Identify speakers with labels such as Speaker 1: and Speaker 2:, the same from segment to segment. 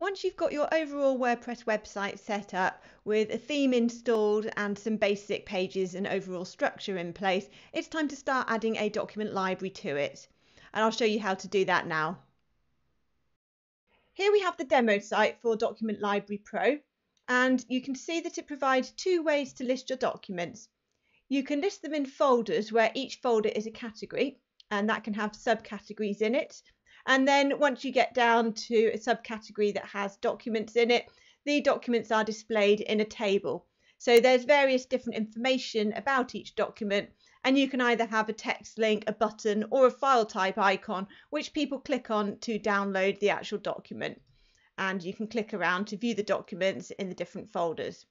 Speaker 1: Once you've got your overall WordPress website set up with a theme installed and some basic pages and overall structure in place, it's time to start adding a document library to it. And I'll show you how to do that now. Here we have the demo site for Document Library Pro, and you can see that it provides two ways to list your documents. You can list them in folders where each folder is a category, and that can have subcategories in it. And then once you get down to a subcategory that has documents in it, the documents are displayed in a table. So there's various different information about each document and you can either have a text link, a button or a file type icon which people click on to download the actual document. And you can click around to view the documents in the different folders.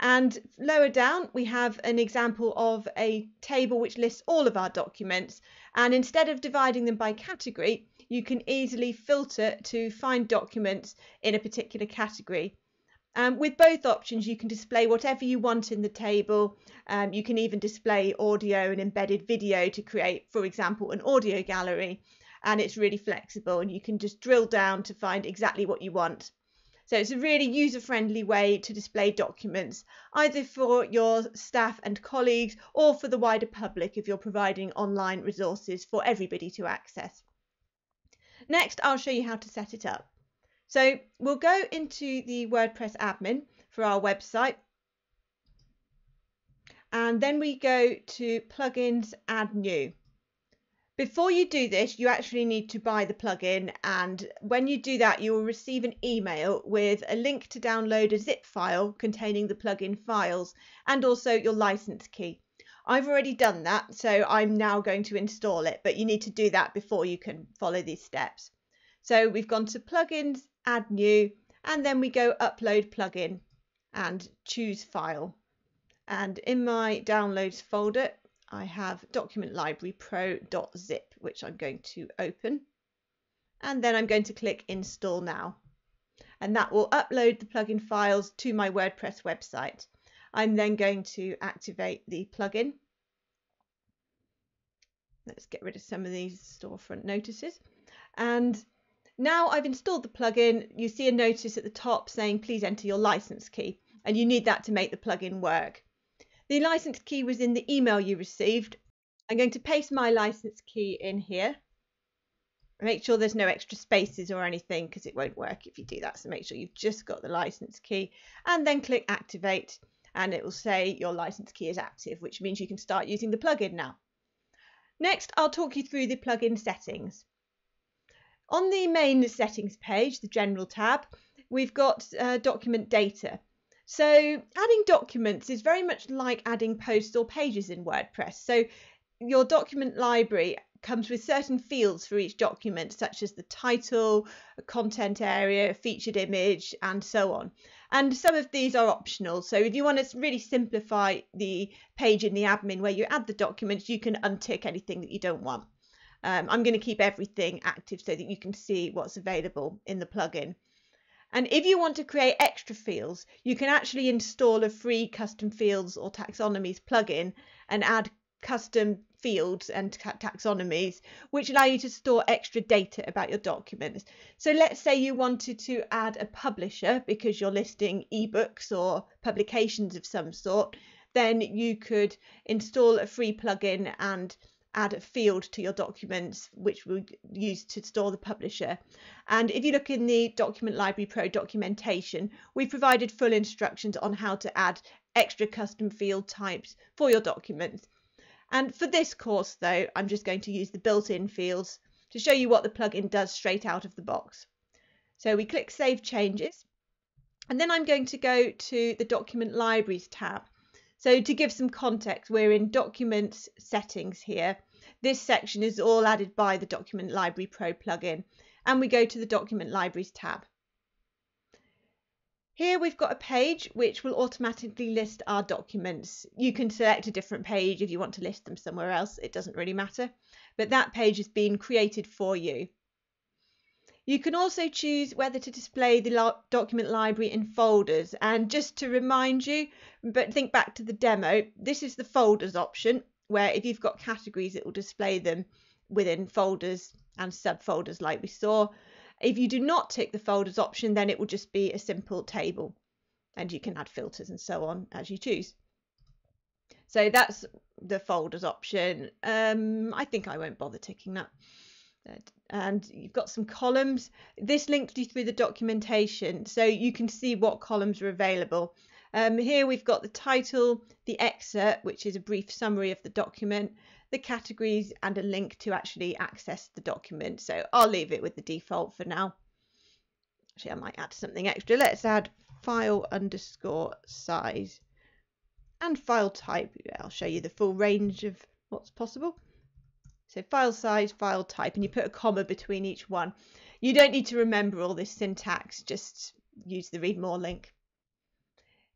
Speaker 1: And lower down, we have an example of a table which lists all of our documents. And instead of dividing them by category, you can easily filter to find documents in a particular category. Um, with both options, you can display whatever you want in the table. Um, you can even display audio and embedded video to create, for example, an audio gallery. And it's really flexible and you can just drill down to find exactly what you want. So it's a really user-friendly way to display documents, either for your staff and colleagues or for the wider public if you're providing online resources for everybody to access. Next, I'll show you how to set it up. So we'll go into the WordPress admin for our website. And then we go to plugins, add new. Before you do this, you actually need to buy the plugin, and when you do that, you will receive an email with a link to download a zip file containing the plugin files and also your license key. I've already done that, so I'm now going to install it, but you need to do that before you can follow these steps. So we've gone to plugins, add new, and then we go upload plugin and choose file. And in my downloads folder, I have document library pro.zip, which I'm going to open. And then I'm going to click install now. And that will upload the plugin files to my WordPress website. I'm then going to activate the plugin. Let's get rid of some of these storefront notices. And now I've installed the plugin, you see a notice at the top saying please enter your license key. And you need that to make the plugin work. The license key was in the email you received. I'm going to paste my license key in here. Make sure there's no extra spaces or anything because it won't work if you do that. So make sure you've just got the license key and then click activate and it will say your license key is active, which means you can start using the plugin now. Next, I'll talk you through the plugin settings. On the main settings page, the general tab, we've got uh, document data. So adding documents is very much like adding posts or pages in WordPress. So your document library comes with certain fields for each document, such as the title, content area, featured image, and so on. And some of these are optional. So if you want to really simplify the page in the admin where you add the documents, you can untick anything that you don't want. Um, I'm going to keep everything active so that you can see what's available in the plugin. And if you want to create extra fields, you can actually install a free custom fields or taxonomies plugin and add custom fields and taxonomies, which allow you to store extra data about your documents. So let's say you wanted to add a publisher because you're listing ebooks or publications of some sort, then you could install a free plugin and add a field to your documents which we'll use to store the publisher. And if you look in the Document Library Pro documentation, we've provided full instructions on how to add extra custom field types for your documents. And for this course though, I'm just going to use the built-in fields to show you what the plugin does straight out of the box. So we click Save Changes, and then I'm going to go to the Document Libraries tab. So to give some context, we're in Documents Settings here. This section is all added by the Document Library Pro plugin. And we go to the Document Libraries tab. Here we've got a page which will automatically list our documents. You can select a different page if you want to list them somewhere else. It doesn't really matter. But that page has been created for you. You can also choose whether to display the document library in folders. And just to remind you, but think back to the demo, this is the folders option where if you've got categories, it will display them within folders and subfolders like we saw. If you do not tick the folders option, then it will just be a simple table and you can add filters and so on as you choose. So that's the folders option. Um, I think I won't bother ticking that. And you've got some columns. This links you through the documentation so you can see what columns are available. Um, here we've got the title, the excerpt, which is a brief summary of the document, the categories, and a link to actually access the document. So I'll leave it with the default for now. Actually, I might add something extra. Let's add file underscore size and file type. I'll show you the full range of what's possible. So file size, file type, and you put a comma between each one. You don't need to remember all this syntax, just use the read more link.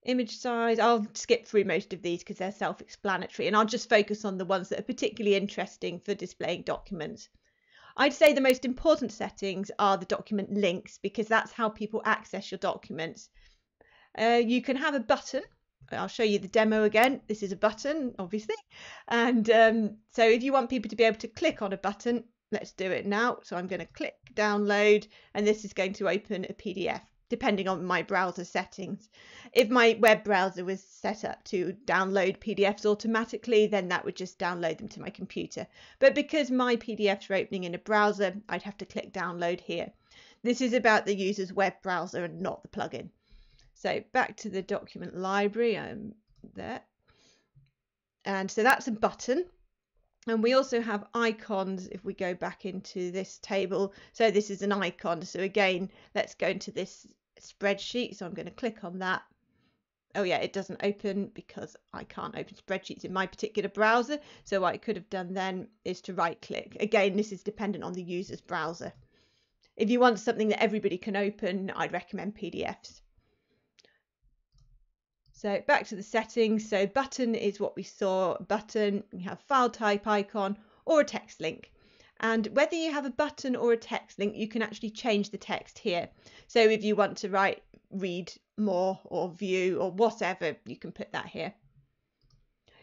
Speaker 1: Image size, I'll skip through most of these because they're self-explanatory and I'll just focus on the ones that are particularly interesting for displaying documents. I'd say the most important settings are the document links because that's how people access your documents. Uh, you can have a button I'll show you the demo again. This is a button, obviously. And um, so if you want people to be able to click on a button, let's do it now. So I'm going to click download, and this is going to open a PDF, depending on my browser settings. If my web browser was set up to download PDFs automatically, then that would just download them to my computer. But because my PDFs are opening in a browser, I'd have to click download here. This is about the user's web browser and not the plugin. So back to the document library, I'm there. And so that's a button. And we also have icons if we go back into this table. So this is an icon. So again, let's go into this spreadsheet. So I'm going to click on that. Oh yeah, it doesn't open because I can't open spreadsheets in my particular browser. So what I could have done then is to right click. Again, this is dependent on the user's browser. If you want something that everybody can open, I'd recommend PDFs. So back to the settings. So button is what we saw. Button, you have file type icon or a text link. And whether you have a button or a text link, you can actually change the text here. So if you want to write read more or view or whatever, you can put that here.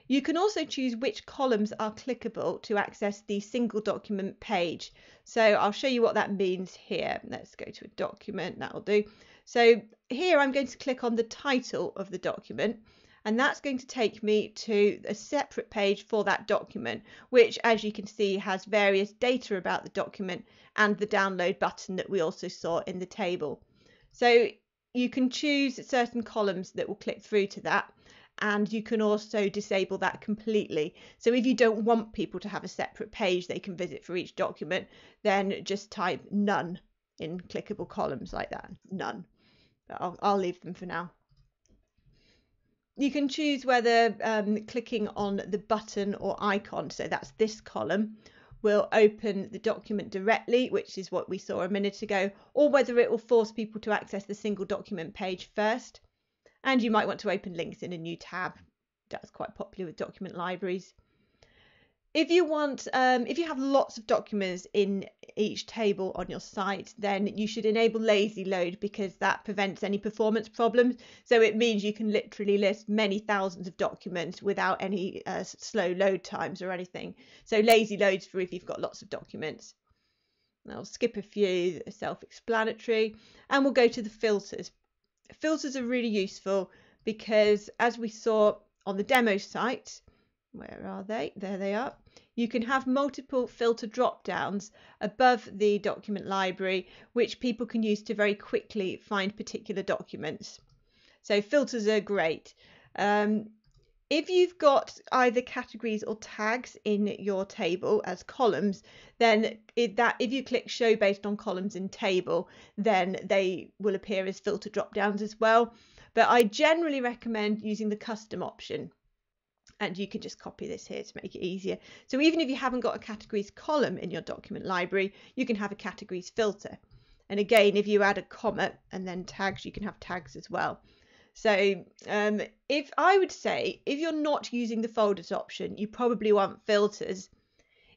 Speaker 1: You can also choose which columns are clickable to access the single document page. So I'll show you what that means here. Let's go to a document, that'll do. So here I'm going to click on the title of the document and that's going to take me to a separate page for that document, which as you can see has various data about the document and the download button that we also saw in the table. So you can choose certain columns that will click through to that and you can also disable that completely. So if you don't want people to have a separate page they can visit for each document, then just type none in clickable columns like that, none but I'll, I'll leave them for now. You can choose whether um, clicking on the button or icon, so that's this column, will open the document directly, which is what we saw a minute ago, or whether it will force people to access the single document page first. And you might want to open links in a new tab. That's quite popular with document libraries if you want um, if you have lots of documents in each table on your site then you should enable lazy load because that prevents any performance problems. So it means you can literally list many thousands of documents without any uh, slow load times or anything. So lazy loads for if you've got lots of documents. I'll skip a few self-explanatory and we'll go to the filters. Filters are really useful because as we saw on the demo site where are they? There they are. You can have multiple filter drop downs above the document library, which people can use to very quickly find particular documents. So filters are great. Um, if you've got either categories or tags in your table as columns, then if that if you click show based on columns in table, then they will appear as filter drop downs as well. But I generally recommend using the custom option and you can just copy this here to make it easier. So even if you haven't got a categories column in your document library, you can have a categories filter. And again, if you add a comma and then tags, you can have tags as well. So um, if I would say, if you're not using the folders option, you probably want filters.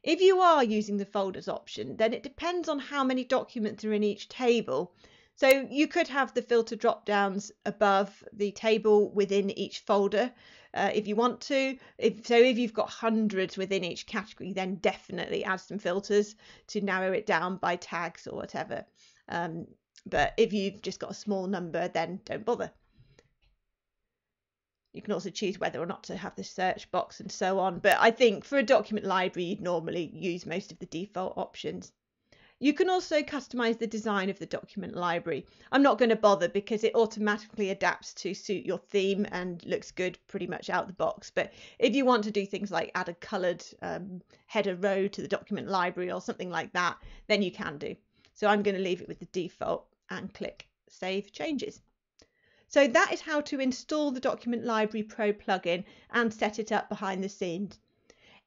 Speaker 1: If you are using the folders option, then it depends on how many documents are in each table. So you could have the filter drop downs above the table within each folder uh, if you want to. If, so if you've got hundreds within each category, then definitely add some filters to narrow it down by tags or whatever. Um, but if you've just got a small number, then don't bother. You can also choose whether or not to have the search box and so on. But I think for a document library, you'd normally use most of the default options. You can also customize the design of the document library. I'm not going to bother because it automatically adapts to suit your theme and looks good pretty much out of the box. But if you want to do things like add a colored um, header row to the document library or something like that, then you can do. So I'm going to leave it with the default and click Save Changes. So that is how to install the Document Library Pro plugin and set it up behind the scenes.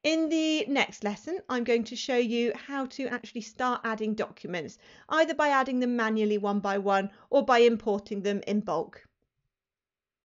Speaker 1: In the next lesson, I'm going to show you how to actually start adding documents, either by adding them manually one by one or by importing them in bulk.